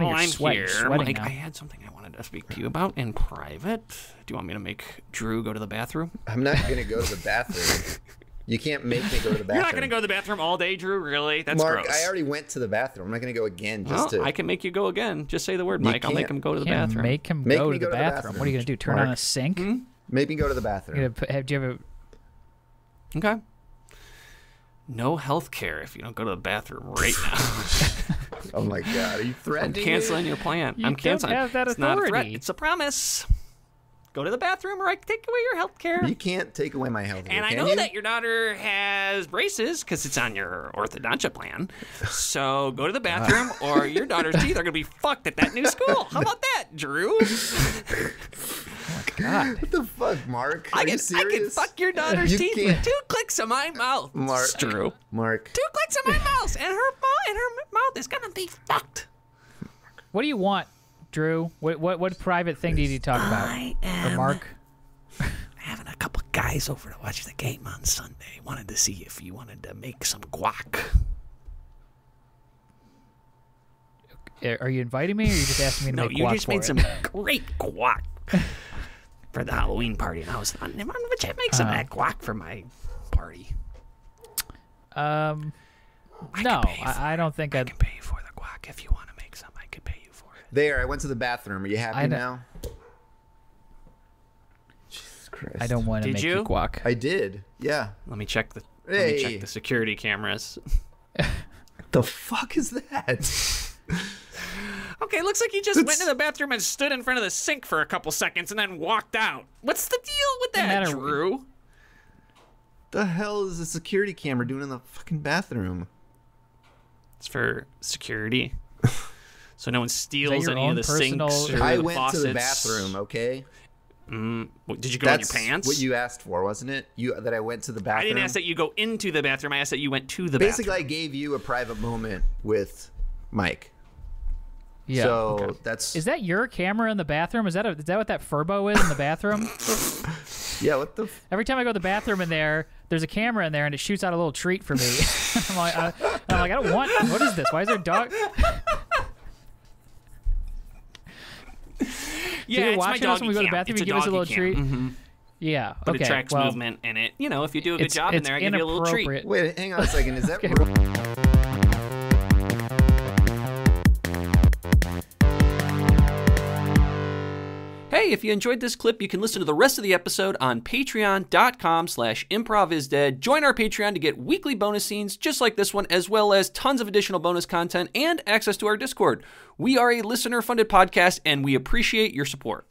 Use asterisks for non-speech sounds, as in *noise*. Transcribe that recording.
kind of oh, you're I'm sweating, here. sweating Mike, now. I had something I wanted to speak to you about in private. Do you want me to make Drew go to the bathroom? I'm not gonna go to the bathroom. you can't make me go to the bathroom. You're not going to go to the bathroom all day, Drew? Really? That's Mark, gross. I already went to the bathroom. I'm not gonna go again just well, to. I can make you go again. Just say the word, Mike. I'll make him go to the Can't bathroom. make him Make go me to the to the bathroom. What are you gonna do? Turn on a sink? Hmm? Make me go to the bathroom. gonna put, have, do you have a Okay. No health care if you don't go to the bathroom right now. *laughs* *laughs* *laughs* Oh my god, are you threatening? *laughs* I'm threatening? canceling your plan. You I'm don't canceling. have that it's not a threat. It's a promise. Go to the bathroom or I can take away your health care. You can't take away my health. Care. And I know you? that your daughter has braces because it's on your orthodontia plan. So go to the uh-huh. bathroom or your daughter's teeth are going to be fucked at that new school. How about that, Drew? *laughs* Oh god? What the fuck, Mark? I Are can, you I can fuck your daughter's You teeth can't- with two clicks of my mouth. Mark. It's Drew. Mark. Two clicks of my mouse and her mouth and her mouth is going to be fucked. What do you want, Drew? What what what private thing do you need to talk about? I Or Mark? *laughs* having a couple guys over to watch the game on Sunday. Wanted to see if you wanted to make some guac. Are you inviting me, or are you just asking me to No, make you just for made it? some great guac for the Halloween party, and I was like, why don't you make some of Uh. that guac for my party? Um, I no, can pay for I, I don't think I I'd. can pay you for the guac if you want to make some. I could pay you for it. There, I went to the bathroom. Are you happy now? Jesus Christ. I don't want to make you? guac. I did. Yeah. Let me check the. Let me check the security cameras. *laughs* The fuck is that? *laughs* Okay, looks like you just went to the bathroom and stood in front of the sink for a couple seconds and then walked out. What's the deal with that, matter- Drew? The hell is a security camera doing in the fucking bathroom? It's for security. So no one steals any of own the sinks or I the went to the bathroom. Okay. Mm, what, Did you go That's in your pants? what you asked for, wasn't it? You that I went to the bathroom. I didn't ask that you go into the bathroom. I asked that you went to the Basically, bathroom. I gave you a private moment with Mike. Yeah. So that's Is that your camera in the bathroom? Is that a, is that what that Furbo is in the bathroom? *laughs* yeah. What the? F- Every time I go to the bathroom in there, there's a camera in there and it shoots out a little treat for me. *laughs* I'm like, I, I'm like, I don't want. What is this? Why is there a dog? *laughs* yeah, you're it's watching my us when we go to the doggy bathroom, cam. you give us a doggy little cam. treat. Mhm. Yeah. But okay. it tracks well, movement in it. You know, if you do a good job in there, I give you a little treat. wait, hang on a second. Is that? *laughs* real? Hey, if you enjoyed this clip, you can listen to the rest of the episode on patreon.com slash improvisdead. Join our Patreon to get weekly bonus scenes just like this one, as well as tons of additional bonus content and access to our Discord. We are a listener-funded podcast, and we appreciate your support.